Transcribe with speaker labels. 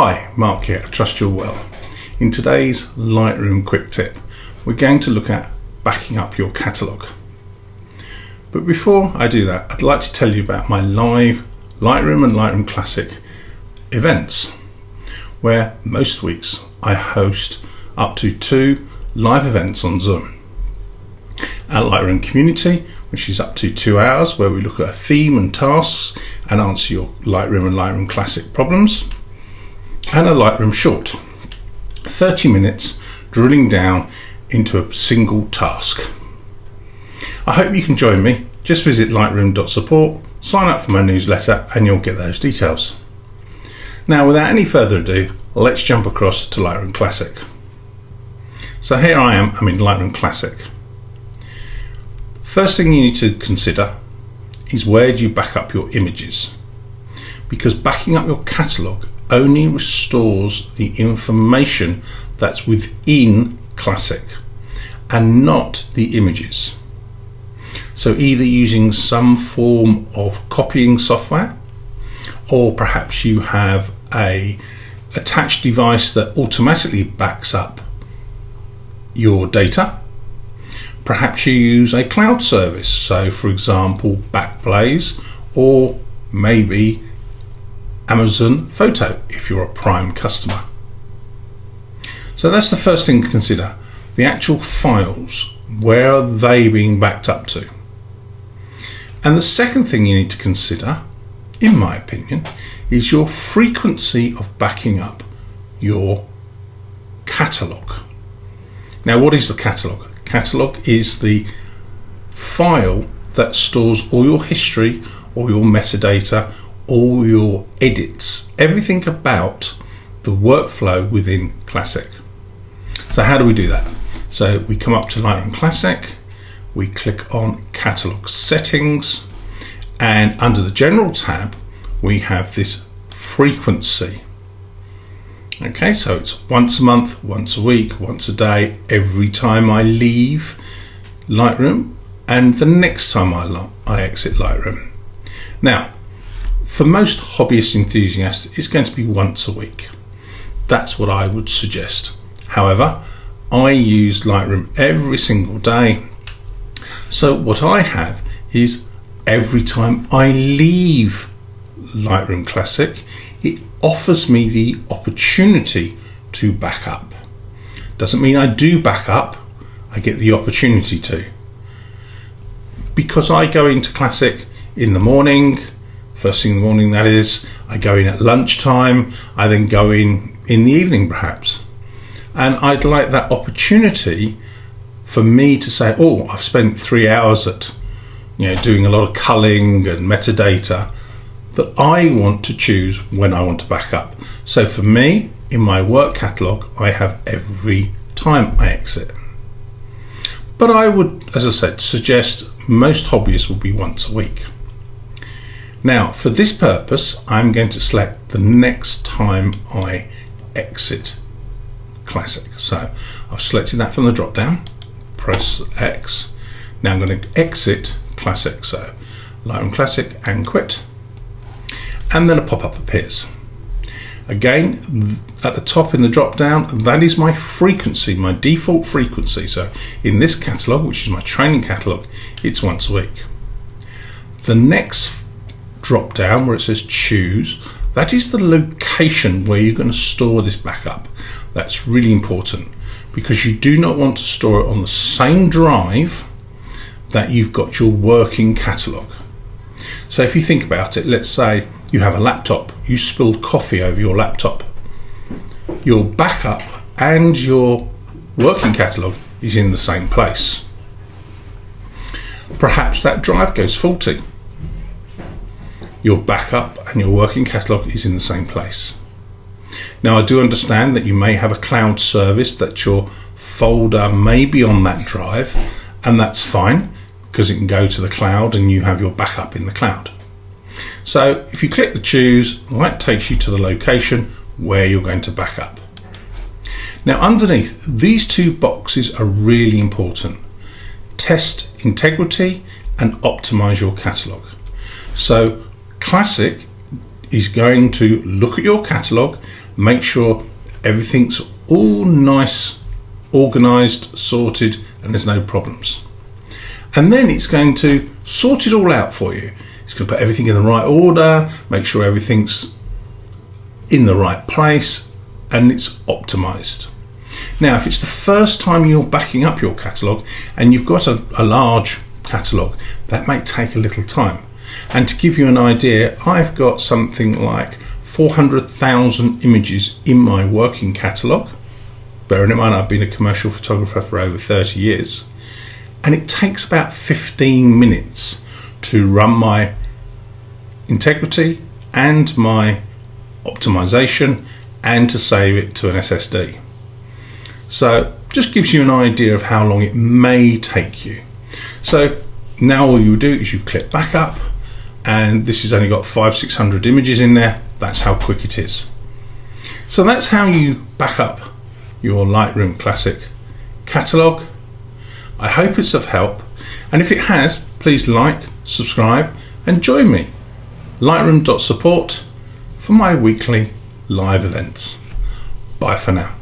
Speaker 1: Hi, Mark here, I trust you're well. In today's Lightroom quick tip, we're going to look at backing up your catalogue. But before I do that, I'd like to tell you about my live Lightroom and Lightroom Classic events, where most weeks I host up to two live events on Zoom. Our Lightroom community, which is up to two hours, where we look at a theme and tasks and answer your Lightroom and Lightroom Classic problems, and a Lightroom short, 30 minutes drilling down into a single task. I hope you can join me. Just visit lightroom.support, sign up for my newsletter, and you'll get those details. Now, without any further ado, let's jump across to Lightroom Classic. So here I am, I'm in Lightroom Classic. First thing you need to consider is where do you back up your images? Because backing up your catalogue only restores the information that's within Classic and not the images. So either using some form of copying software or perhaps you have a attached device that automatically backs up your data. Perhaps you use a cloud service, so for example Backblaze or maybe Amazon Photo if you're a Prime customer. So that's the first thing to consider. The actual files, where are they being backed up to? And the second thing you need to consider, in my opinion, is your frequency of backing up your catalogue. Now, what is the catalogue? Catalogue is the file that stores all your history, all your metadata, all your edits, everything about the workflow within Classic. So, how do we do that? So, we come up to Lightroom Classic, we click on catalog settings and under the general tab we have this frequency okay so it's once a month once a week once a day every time I leave Lightroom and the next time I, I exit Lightroom now for most hobbyist enthusiasts it's going to be once a week that's what I would suggest however I use Lightroom every single day so what I have is every time I leave Lightroom Classic, it offers me the opportunity to back up. Doesn't mean I do back up, I get the opportunity to. Because I go into Classic in the morning, first thing in the morning that is, I go in at lunchtime, I then go in in the evening perhaps. And I'd like that opportunity for me to say, oh, I've spent three hours at, you know, doing a lot of culling and metadata, that I want to choose when I want to back up. So for me, in my work catalog, I have every time I exit. But I would, as I said, suggest most hobbyists will be once a week. Now, for this purpose, I'm going to select the next time I exit Classic. So I've selected that from the drop down press X. Now I'm going to exit Classic, so Lightroom Classic and quit. And then a pop-up appears. Again, at the top in the drop down, that is my frequency, my default frequency. So in this catalog, which is my training catalog, it's once a week. The next drop down where it says choose, that is the location where you're going to store this backup. That's really important because you do not want to store it on the same drive that you've got your working catalogue. So if you think about it, let's say you have a laptop, you spilled coffee over your laptop. Your backup and your working catalogue is in the same place. Perhaps that drive goes faulty. Your backup and your working catalogue is in the same place. Now, I do understand that you may have a cloud service that your folder may be on that drive, and that's fine because it can go to the cloud and you have your backup in the cloud. So, if you click the choose, that takes you to the location where you're going to back up. Now, underneath, these two boxes are really important test integrity and optimize your catalog. So, Classic is going to look at your catalogue, make sure everything's all nice, organized, sorted, and there's no problems. And then it's going to sort it all out for you. It's going to put everything in the right order, make sure everything's in the right place, and it's optimized. Now, if it's the first time you're backing up your catalogue and you've got a, a large catalogue, that may take a little time. And to give you an idea, I've got something like 400,000 images in my working catalogue. Bearing in mind, I've been a commercial photographer for over 30 years. And it takes about 15 minutes to run my integrity and my optimization and to save it to an SSD. So just gives you an idea of how long it may take you. So now all you do is you click back up and this has only got five, 600 images in there. That's how quick it is. So that's how you back up your Lightroom Classic catalogue. I hope it's of help. And if it has, please like, subscribe and join me. Lightroom.support for my weekly live events. Bye for now.